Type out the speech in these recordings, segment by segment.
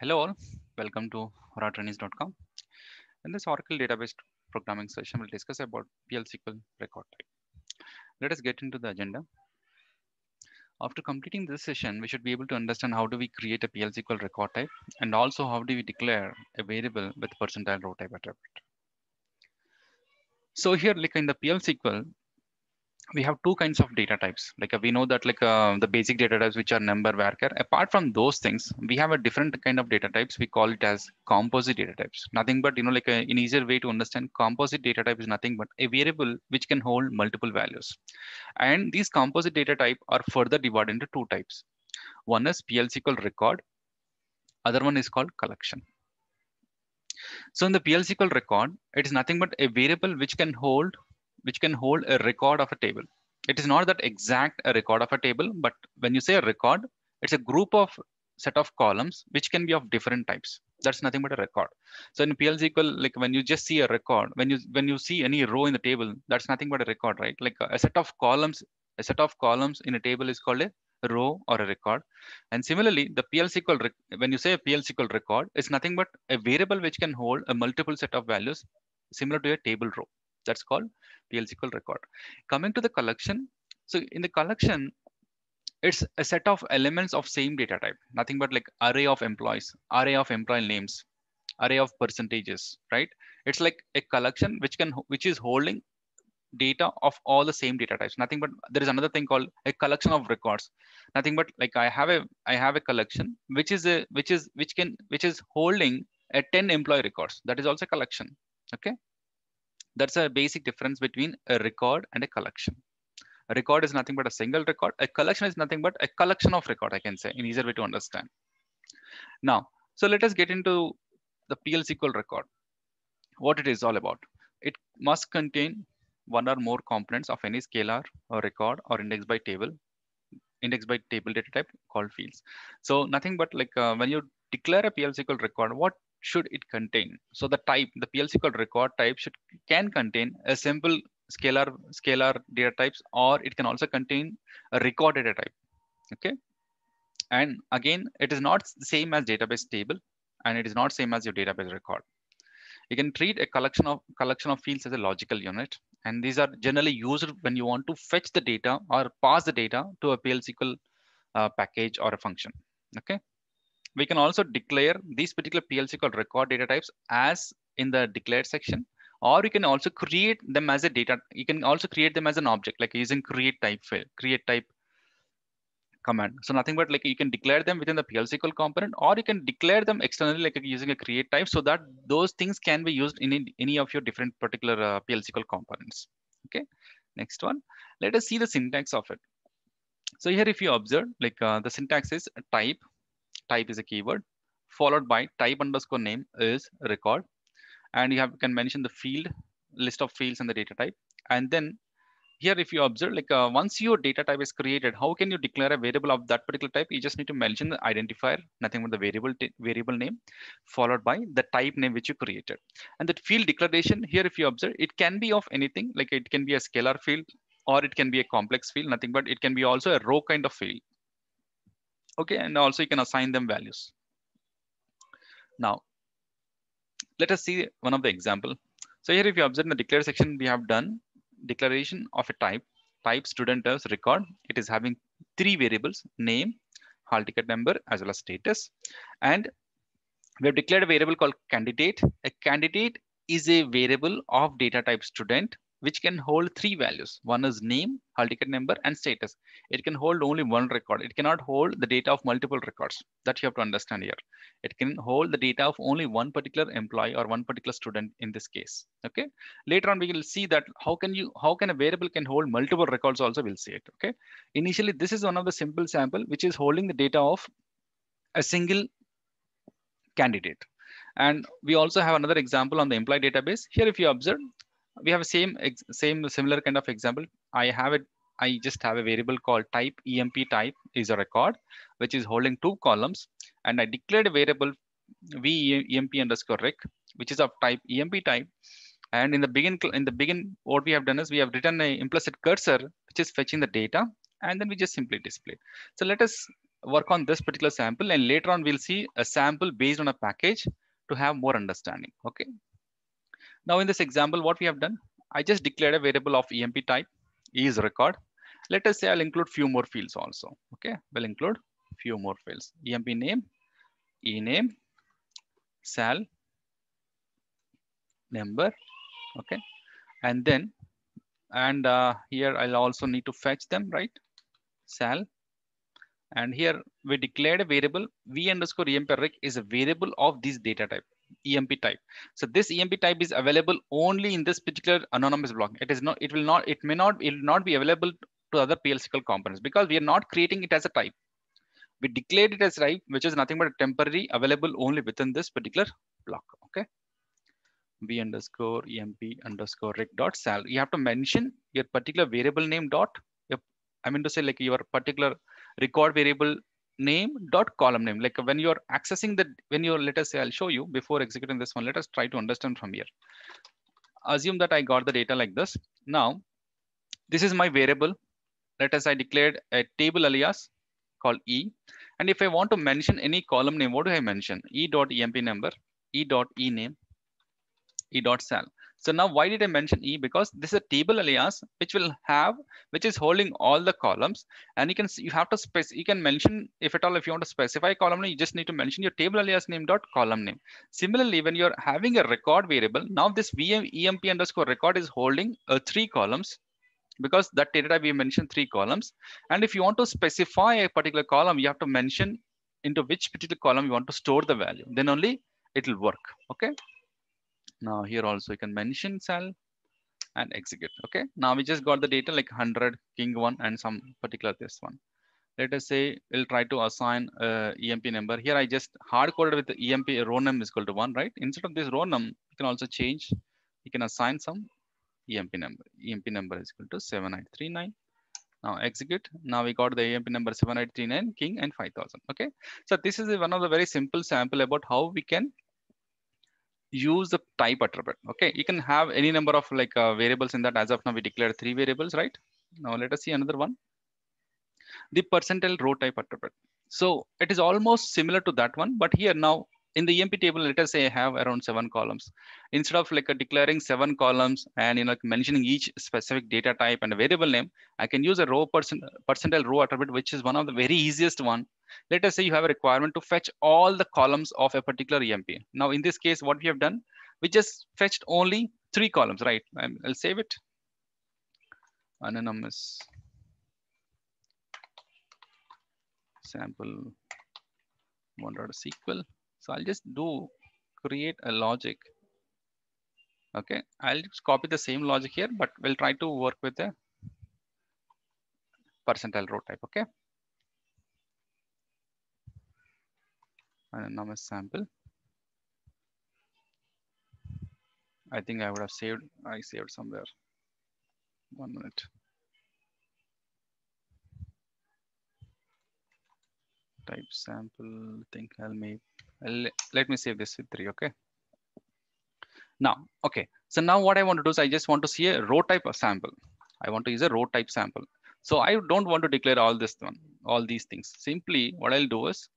Hello all, welcome to oratrainings.com. In this Oracle database programming session, we'll discuss about PL SQL record type. Let us get into the agenda. After completing this session, we should be able to understand how do we create a PL SQL record type and also how do we declare a variable with percentile row type attribute. So here, like in the PL SQL, we have two kinds of data types. Like uh, we know that like uh, the basic data types, which are number, varchar. Apart from those things, we have a different kind of data types. We call it as composite data types. Nothing but, you know, like a, an easier way to understand composite data type is nothing but a variable which can hold multiple values. And these composite data type are further divided into two types. One is PL SQL record. Other one is called collection. So in the PL SQL record, it is nothing but a variable which can hold which can hold a record of a table. It is not that exact a record of a table, but when you say a record, it's a group of set of columns which can be of different types. That's nothing but a record. So in PL SQL, like when you just see a record, when you when you see any row in the table, that's nothing but a record, right? Like a set of columns, a set of columns in a table is called a row or a record. And similarly, the PL SQL, when you say a PL SQL record, it's nothing but a variable which can hold a multiple set of values similar to a table row. That's called PL SQL record. Coming to the collection. So in the collection, it's a set of elements of same data type, nothing but like array of employees, array of employee names, array of percentages, right? It's like a collection which can which is holding data of all the same data types. Nothing but there is another thing called a collection of records. Nothing but like I have a I have a collection which is a which is which can which is holding a 10 employee records. That is also a collection. Okay. That's a basic difference between a record and a collection. A record is nothing but a single record. A collection is nothing but a collection of record, I can say, in easier way to understand. Now, so let us get into the PL SQL record. What it is all about. It must contain one or more components of any scalar or record or index by table, index by table data type called fields. So nothing but like uh, when you declare a PL SQL record, what should it contain? So the type, the PL SQL record type should can contain a simple scalar scalar data types, or it can also contain a record data type. Okay. And again, it is not the same as database table, and it is not same as your database record. You can treat a collection of collection of fields as a logical unit, and these are generally used when you want to fetch the data or pass the data to a PL SQL uh, package or a function. Okay we can also declare these particular PL SQL record data types as in the declared section, or you can also create them as a data. You can also create them as an object, like using create type create type command. So nothing but like you can declare them within the PL SQL component, or you can declare them externally, like using a create type, so that those things can be used in any of your different particular uh, PL SQL components. Okay, next one. Let us see the syntax of it. So here, if you observe, like uh, the syntax is type type is a keyword followed by type underscore name is record. And you have can mention the field list of fields and the data type. And then here if you observe like uh, once your data type is created how can you declare a variable of that particular type? You just need to mention the identifier nothing but the variable variable name followed by the type name which you created. And that field declaration here if you observe it can be of anything. Like it can be a scalar field or it can be a complex field nothing but it can be also a row kind of field okay and also you can assign them values. Now let us see one of the example. So here if you observe in the declare section we have done declaration of a type type student as record. It is having three variables name hall ticket number as well as status. And we have declared a variable called candidate. A candidate is a variable of data type student which can hold three values. One is name, hall ticket number, and status. It can hold only one record. It cannot hold the data of multiple records. That you have to understand here. It can hold the data of only one particular employee or one particular student in this case. Okay. Later on, we will see that how can you how can a variable can hold multiple records also we'll see it. Okay. Initially, this is one of the simple sample which is holding the data of a single candidate. And we also have another example on the employee database. Here, if you observe, we have a same same similar kind of example. I have it. I just have a variable called type emp type is a record, which is holding two columns, and I declared a variable v emp underscore rec, which is of type emp type. And in the begin in the begin, what we have done is we have written a implicit cursor, which is fetching the data, and then we just simply display. So let us work on this particular sample and later on we'll see a sample based on a package to have more understanding. Okay. Now in this example, what we have done, I just declared a variable of EMP type is record. Let us say I'll include few more fields also. Okay, we'll include few more fields. EMP name, e name, sal, number. Okay, and then and uh, here I'll also need to fetch them, right? Sal. And here we declared a variable v underscore emp rec is a variable of this data type, emp type. So this emp type is available only in this particular anonymous block. It is not, it will not, it may not, it will not be available to other PL/SQL components because we are not creating it as a type. We declared it as type, which is nothing but a temporary available only within this particular block. Okay v underscore emp underscore rec dot sal. You have to mention your particular variable name dot. I mean to say like your particular record variable name dot column name. Like when you're accessing the when you're let us say I'll show you before executing this one. Let us try to understand from here. Assume that I got the data like this. Now this is my variable. Let us I declared a table alias called e. And if I want to mention any column name, what do I mention? e dot emp number, e dot e name, e dot sal. So now why did I mention E? Because this is a table alias which will have, which is holding all the columns. And you can see, you have to spec, you can mention if at all, if you want to specify column name, you just need to mention your table alias name dot column name. Similarly, when you're having a record variable, now this VM EMP underscore record is holding uh, three columns because that data we mentioned three columns. And if you want to specify a particular column, you have to mention into which particular column you want to store the value. Then only it will work. Okay. Now here also you can mention sal and execute. Okay. Now we just got the data like 100 king one and some particular this one. Let us say we'll try to assign uh, a EMP number. Here I just hard coded with the EMP uh, row num is equal to one, right? Instead of this row num, you can also change. You can assign some EMP number. EMP number is equal to 7839. Now execute. Now we got the EMP number 7839 king and 5000. Okay. So this is one of the very simple sample about how we can use the type attribute. Okay, you can have any number of like uh, variables in that. As of now, we declared three variables, right? Now let us see another one. The percentile row type attribute. So it is almost similar to that one, but here now in the EMP table, let us say I have around seven columns. Instead of like declaring seven columns and you know mentioning each specific data type and a variable name, I can use a row percent percentile row attribute, which is one of the very easiest one. Let us say you have a requirement to fetch all the columns of a particular EMP. Now in this case, what we have done, we just fetched only three columns, right? I'll save it. Anonymous sample one.sql so I'll just do create a logic. Okay, I'll just copy the same logic here, but we'll try to work with the percentile row type. Okay. And now a sample. I think I would have saved, I saved somewhere. One minute. Type sample, think I'll make let me save this with three, okay? Now, okay, so now what I want to do is I just want to see a row type of sample. I want to use a row type sample. So I don't want to declare all this one, all these things. Simply what I'll do is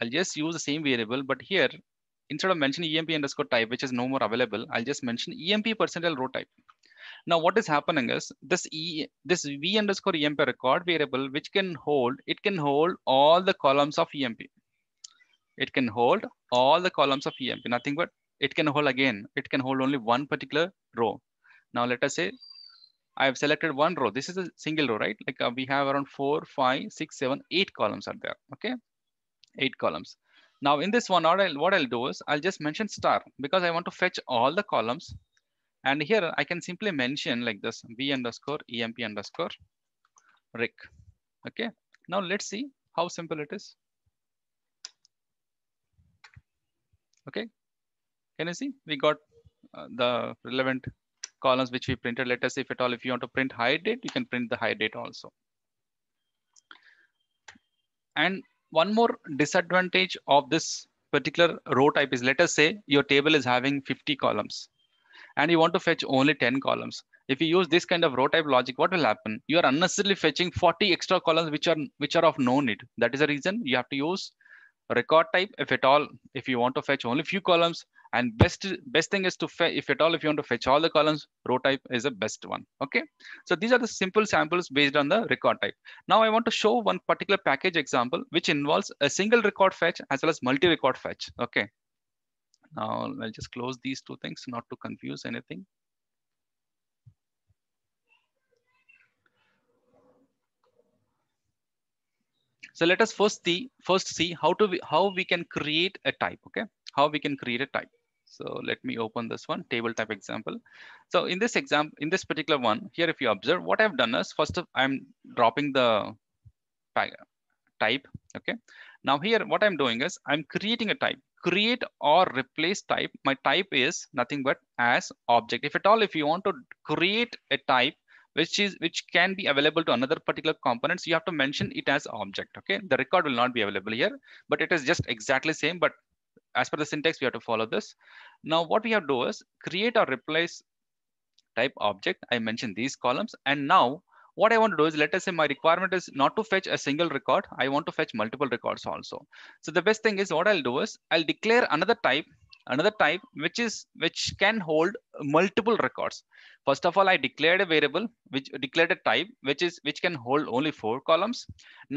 I'll just use the same variable, but here instead of mentioning EMP underscore type, which is no more available, I'll just mention EMP percentile row type. Now what is happening is this E this V underscore EMP record variable, which can hold, it can hold all the columns of EMP it can hold all the columns of EMP, nothing but it can hold again, it can hold only one particular row. Now let us say I have selected one row. This is a single row, right? Like uh, we have around four, five, six, seven, eight columns are there. Okay, eight columns. Now in this one, what I'll, what I'll do is I'll just mention star because I want to fetch all the columns. And here I can simply mention like this v underscore emp underscore rec. Okay. Now let's see how simple it is. Okay, can you see? We got uh, the relevant columns which we printed. Let us if at all, if you want to print hire date, you can print the hire date also. And one more disadvantage of this particular row type is let us say your table is having 50 columns and you want to fetch only 10 columns. if you use this kind of row type logic, what will happen? You are unnecessarily fetching 40 extra columns which are which are of no need. That is the reason you have to use record type if at all, if you want to fetch only few columns. And best best thing is to if at all if you want to fetch all the columns, row type is the best one. Okay. So these are the simple samples based on the record type. Now I want to show one particular package example which involves a single record fetch as well as multi-record fetch. Okay. Now I'll just close these two things not to confuse anything. So let us first see first see how to we, how we can create a type. Okay, how we can create a type. So let me open this one table type example. So in this example, in this particular one here, if you observe, what I've done is first of I'm dropping the type. Okay. Now here, what I'm doing is I'm creating a type. Create or replace type. My type is nothing but as object. If at all, if you want to create a type, which is which can be available to another particular components you have to mention it as object okay? The record will not be available here but it is just exactly same but as per the syntax we have to follow this. Now what we have to do is create or replace type object. I mentioned these columns. And now what i want to do is let us say my requirement is not to fetch a single record. I want to fetch multiple records also. So the best thing is what i'll do is i'll declare another type another type which is which can hold multiple records. First of all i declared a variable which declared a type which is which can hold only four columns.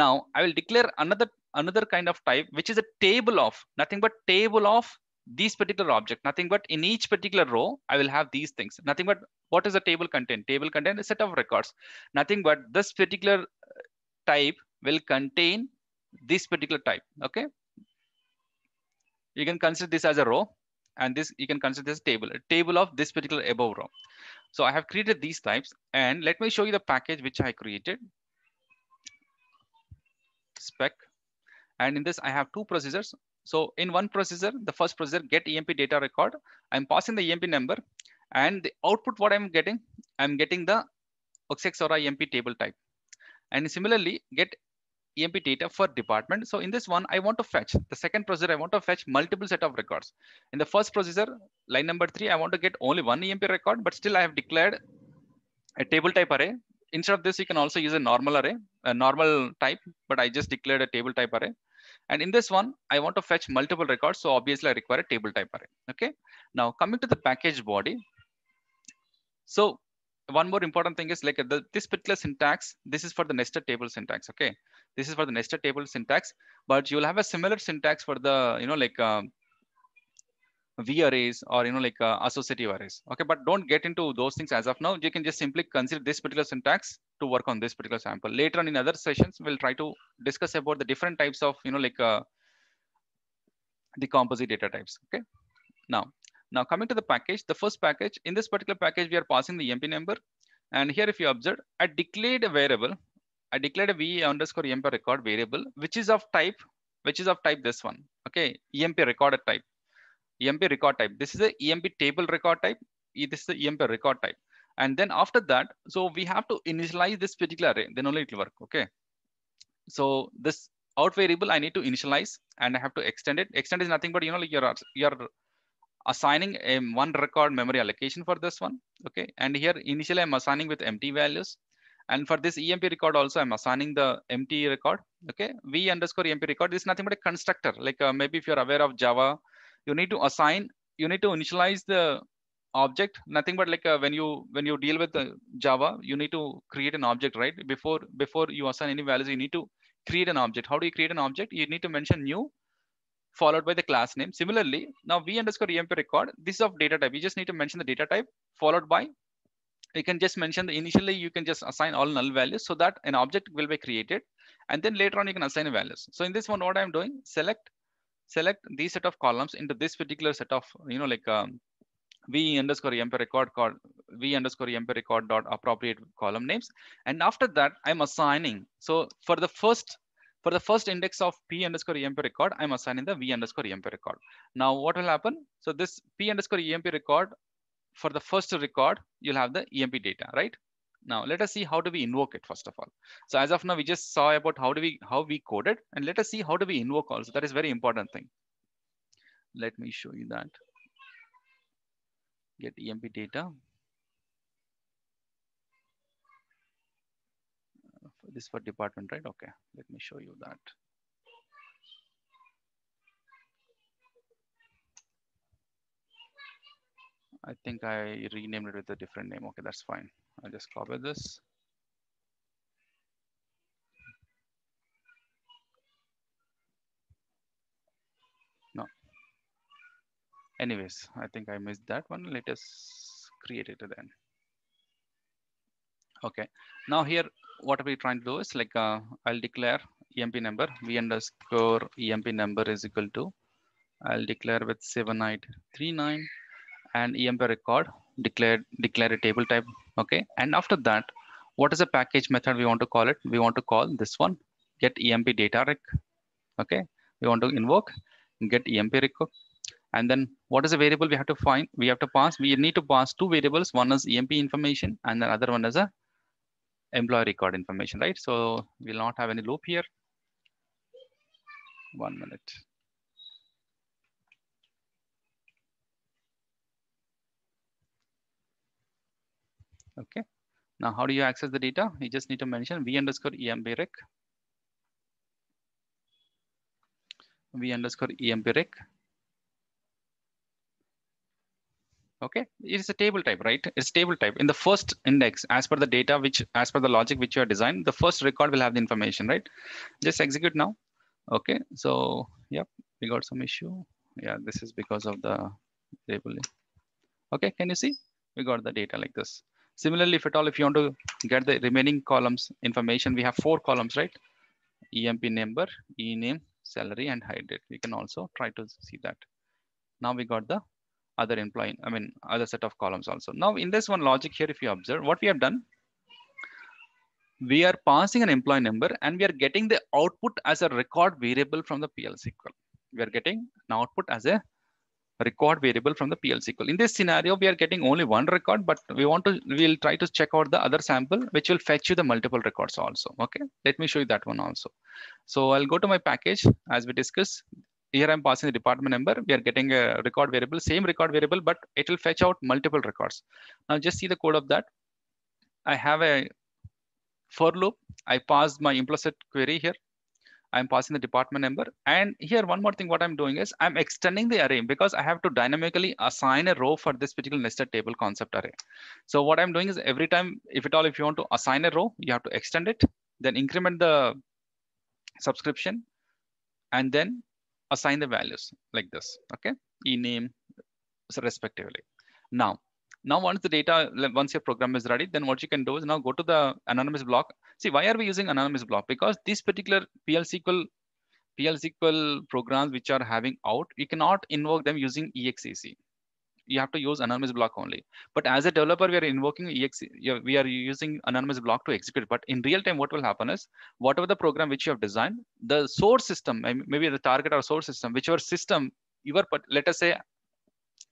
Now i will declare another another kind of type which is a table of nothing but table of these particular object. Nothing but in each particular row i will have these things. Nothing but what is the table content table content a set of records. Nothing but this particular uh, type will contain this particular type okay? You can consider this as a row and this you can consider this table, a table of this particular above row. So I have created these types and let me show you the package which I created. Spec. And in this, I have two procedures. So in one procedure, the first procedure get EMP data record. I'm passing the EMP number and the output what I'm getting, I'm getting the OXX or EMP table type. And similarly, get EMP data for department. So in this one, I want to fetch the second procedure. I want to fetch multiple set of records. In the first procedure, line number three, I want to get only one EMP record, but still I have declared a table type array. Instead of this, you can also use a normal array, a normal type, but I just declared a table type array. And in this one, I want to fetch multiple records. So obviously I require a table type array. Okay. Now coming to the package body. So one more important thing is like the, this particular syntax, this is for the nested table syntax. Okay. This is for the nested table syntax, but you'll have a similar syntax for the, you know, like um, V arrays or, you know, like uh, associative arrays. Okay. But don't get into those things as of now. You can just simply consider this particular syntax to work on this particular sample. Later on in other sessions, we'll try to discuss about the different types of, you know, like uh, the composite data types. Okay. Now, now coming to the package, the first package, in this particular package, we are passing the EMP number. And here, if you observe, I declared a variable. I declared a a V underscore EMP record variable, which is of type, which is of type this one. Okay, EMP recorded type, EMP record type. This is a EMP table record type. This is the EMP record type. And then after that, so we have to initialize this particular array, then only it will work. Okay. So this out variable I need to initialize and I have to extend it. Extend is nothing but you know like you're you're assigning a one record memory allocation for this one. Okay. And here initially I'm assigning with empty values. And for this EMP record also I'm assigning the empty record. Okay. V underscore EMP record is nothing but a constructor. Like uh, maybe if you're aware of Java, you need to assign, you need to initialize the object nothing but like uh, when you when you deal with uh, java you need to create an object right before before you assign any values you need to create an object how do you create an object you need to mention new followed by the class name. Similarly, now v underscore emp record, this is of data type. You just need to mention the data type followed by, you can just mention the initially you can just assign all null values so that an object will be created. And then later on you can assign values. So in this one, what I'm doing, select, select these set of columns into this particular set of, you know, like um, v underscore emp record called v underscore emp record dot appropriate column names. And after that, I'm assigning. So for the first for the first index of p underscore emp record, I'm assigning the v underscore emp record. Now what will happen? So this p underscore emp record, for the first record, you'll have the EMP data, right? Now let us see how do we invoke it first of all. So as of now, we just saw about how do we how we code it and let us see how do we invoke also. That is very important thing. Let me show you that. Get EMP data. Uh, this for department, right? Okay, let me show you that. I think I renamed it with a different name. Okay, that's fine. I'll just copy this. No. Anyways, I think I missed that one. Let us create it then. Okay, now here, what we're we trying to do is like, uh, I'll declare EMP number, v underscore EMP number is equal to, I'll declare with 7839 and EMP record declare declare a table type okay? And after that what is the package method we want to call it? We want to call this one get emp data rec okay? We want to invoke get emp record and then what is the variable we have to find we have to pass we need to pass two variables. One is emp information and the other one is a employee record information right? So we'll not have any loop here. One minute Okay. Now, how do you access the data? You just need to mention v underscore emprec. v underscore emprec. Okay, it is a table type, right? It's table type. In the first index, as per the data, which as per the logic which you are designed, the first record will have the information, right? Just execute now. Okay, so yep, we got some issue. Yeah, this is because of the table. Okay, can you see? We got the data like this. Similarly, if at all, if you want to get the remaining columns information, we have four columns, right? EMP number, E name, salary, and hire date. We can also try to see that. Now we got the other employee, I mean, other set of columns also. Now in this one logic here, if you observe what we have done, we are passing an employee number and we are getting the output as a record variable from the PL SQL. We are getting an output as a record variable from the PL SQL. In this scenario, we are getting only one record, but we want to, we'll try to check out the other sample, which will fetch you the multiple records also. Okay, let me show you that one also. So I'll go to my package as we discussed. Here I'm passing the department number. We are getting a record variable, same record variable, but it will fetch out multiple records. Now just see the code of that. I have a for loop. I passed my implicit query here. I'm passing the department number. And here, one more thing, what I'm doing is I'm extending the array because I have to dynamically assign a row for this particular nested table concept array. So what I'm doing is every time, if at all, if you want to assign a row, you have to extend it, then increment the subscription, and then assign the values like this, okay? E name, so respectively. Now, now, once the data, once your program is ready, then what you can do is now go to the anonymous block. See, why are we using anonymous block? Because this particular PL SQL, programs which are having out, you cannot invoke them using exec. You have to use anonymous block only. But as a developer, we are invoking ex, we are using anonymous block to execute. But in real time, what will happen is whatever the program which you have designed, the source system, maybe the target or source system, whichever system you are, let us say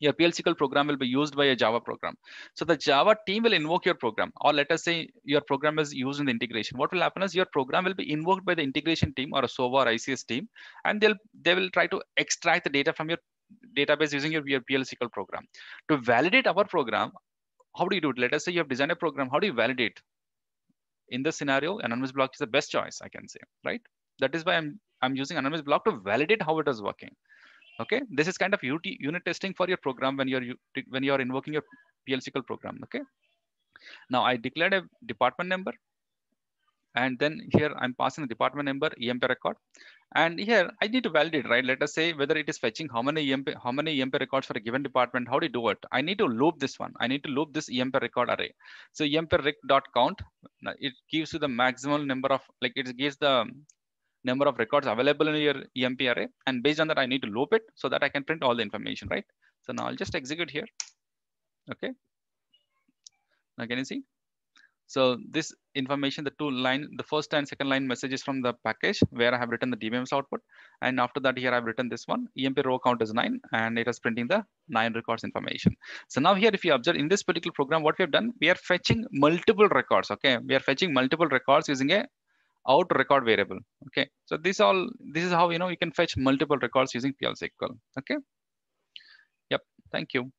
your PL SQL program will be used by a Java program. So the Java team will invoke your program, or let us say your program is used in the integration. What will happen is your program will be invoked by the integration team or a SOA or ICS team, and they'll they will try to extract the data from your database using your, your PL SQL program. To validate our program, how do you do it? Let us say you have designed a program. How do you validate? In this scenario, anonymous block is the best choice, I can say, right? That is why I'm I'm using anonymous block to validate how it is working okay? This is kind of unit testing for your program when you're when you're invoking your PL SQL program okay? Now i declared a department number and then here i'm passing the department number emp record. And here i need to validate right? Let us say whether it is fetching how many emp how many emp records for a given department how do you do it? I need to loop this one. I need to loop this emp record array. So emp rec dot count it gives you the maximum number of like it gives the number of records available in your EMP array. And based on that, I need to loop it so that I can print all the information, right? So now I'll just execute here. Okay. Now can you see? So this information, the two line, the first and second line messages from the package where I have written the DBMS output. And after that, here I've written this one, EMP row count is nine, and it is printing the nine records information. So now here, if you observe in this particular program, what we have done, we are fetching multiple records. Okay. We are fetching multiple records using a out record variable. Okay, so this all this is how you know you can fetch multiple records using PL SQL. Okay. Yep. Thank you.